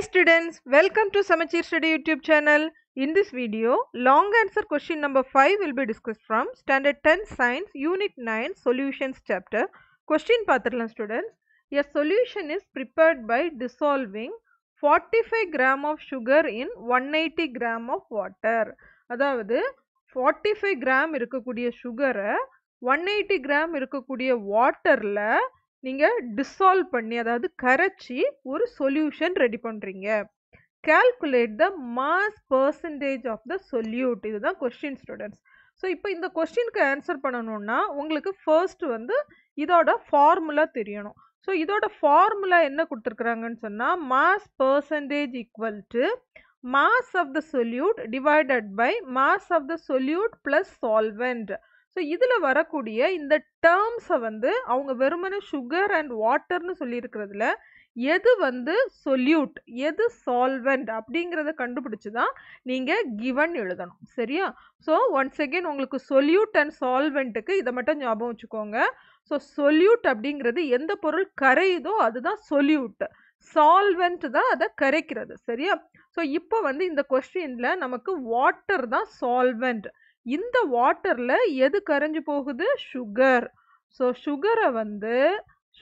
Hi students, welcome to Samachir Study YouTube channel. In this video, long answer question number 5 will be discussed from Standard 10 Science Unit 9 Solutions chapter. Question பார்த்துடலாம் students. A solution is prepared by dissolving 45 gram of sugar in 180 gram of water. அதாவது 45 gram இருக்கக்கூடிய சுகரை 180 gram இருக்கக்கூடிய வாட்டரில் நீங்கள் dissolve பண்ணி அதாவது கரைச்சி ஒரு சொல்யூஷன் ரெடி பண்ணுறீங்க calculate the mass percentage of the solute இதுதான் கொஸ்டின் ஸ்டூடெண்ட்ஸ் ஸோ இப்போ இந்த கொஸ்டினுக்கு ஆன்சர் பண்ணணும்னா உங்களுக்கு ஃபர்ஸ்ட் வந்து இதோட ஃபார்முலா தெரியணும். ஸோ இதோட ஃபார்முலா என்ன கொடுத்துருக்குறாங்கன்னு சொன்னால் mass percentage equal to mass of the solute divided by mass of the solute plus solvent so இதில் வரக்கூடிய இந்த டேர்ம்ஸை வந்து அவங்க வெறுமனே சுகர் அண்ட் வாட்டர்னு சொல்லியிருக்கிறதுல எது வந்து சொல்யூட் எது சால்வெண்ட் அப்படிங்கிறத கண்டுபிடிச்சு தான் நீங்கள் கிவன் எழுதணும். சரியா? ஸோ ஒன்ஸ் அகெயின் உங்களுக்கு சொல்யூட் அண்ட் சால்வெண்ட்டுக்கு இதை மட்டும் ஞாபகம் வச்சுக்கோங்க. ஸோ சொல்யூட் அப்படிங்கிறது எந்த பொருள் கரையுதோ அதுதான் சொல்யூட் சால்வெண்ட் தான் அதை கரைக்கிறது. சரியா? ஸோ இப்போ வந்து இந்த கொஸ்டினில் நமக்கு வாட்டர் தான் சால்வெண்ட் இந்த வாட்டரில் எது கரைஞ்சு போகுது? சுகர். ஸோ சுகரை வந்து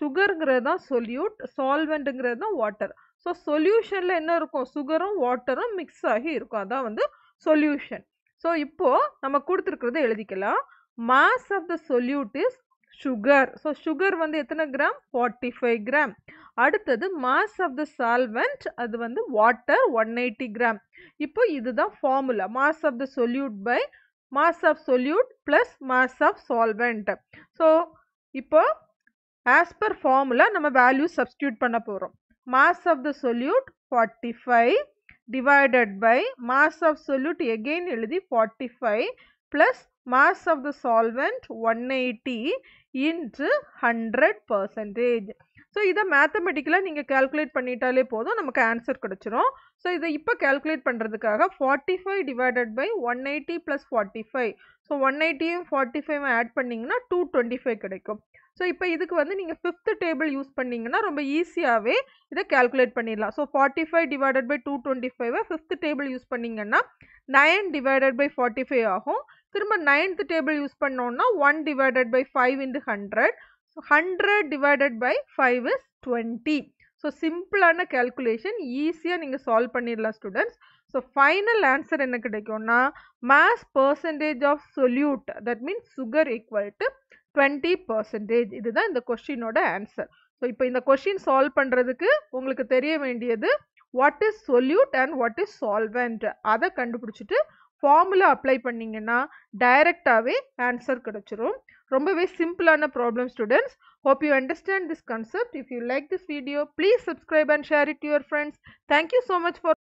சுகருங்கிறது தான் சொல்யூட் சால்வெண்ட்டுங்கிறது தான் வாட்டர் ஸோ சொல்யூஷனில் என்ன இருக்கும்? சுகரும் வாட்டரும் மிக்ஸ் ஆகி இருக்கும். அதான் வந்து சொல்யூஷன் ஸோ இப்போது நம்ம கொடுத்துருக்கிறத எழுதிக்கலாம். Mass of the solute is sugar so sugar வந்து எத்தனை கிராம் ஃபார்ட்டி ஃபைவ் கிராம் அடுத்தது மாஸ் ஆஃப் த சால்வெண்ட் அது வந்து வாட்டர் ஒன் எயிட்டி கிராம் இப்போ இதுதான் formula mass of the solute by mass of solute plus mass of solvent so இப்போ as per formula நம்ம value substitute பண்ண போகிறோம் mass of the solute forty five divided by mass of solute again எழுதி forty five plus mass of the solvent one eighty into hundred percentage so இதை மேத்தமெட்டிக்கலாக நீங்கள் calculate பண்ணிட்டாலே போதும் நமக்கு answer கிடச்சிரும். ஸோ இதை இப்போ கேல்குலேட் பண்ணுறதுக்காக forty five divided by one eighty plus forty five so one எயிட்டியும் forty five add பண்ணிங்கன்னா டூ டுவெண்ட்டி ஃபைவ் கிடைக்கும். ஸோ இப்போ இதுக்கு வந்து நீங்கள் ஃபிஃப்த்து டேபிள் யூஸ் பண்ணிங்கன்னா ரொம்ப ஈஸியாகவே இதை கேல்குலேட் பண்ணிடலாம். So forty five divided by two twenty ஃபைவை ஃபிஃப்த் டேபிள் யூஸ் பண்ணிங்கன்னா nine divided by forty five ஆகும். திரும்ப நைன்த் டேபிள் யூஸ் பண்ணோன்னா one divided by five into hundred so hundred divided by five is twenty so சிம்பிளான calculation ஈஸியாக நீங்கள் solve பண்ணிடலாம் students so final answer என்ன கிடைக்கும்னா mass percentage of solute that means sugar equal to twenty percentage இதுதான் இந்த கொஷினோட answer so இப்போ இந்த கொஷின் சால்வ் பண்ணுறதுக்கு உங்களுக்கு தெரிய வேண்டியது what is solute and what is solvent அதை கண்டுபிடிச்சிட்டு ஃபார்முலா அப்ளை பண்ணிங்கன்னா டைரெக்டாகவே ஆன்சர் கிடச்சிரும். ரொம்பவே சிம்பிளான problem students hope you understand this concept if you like this video please subscribe and share it your friends thank you so much for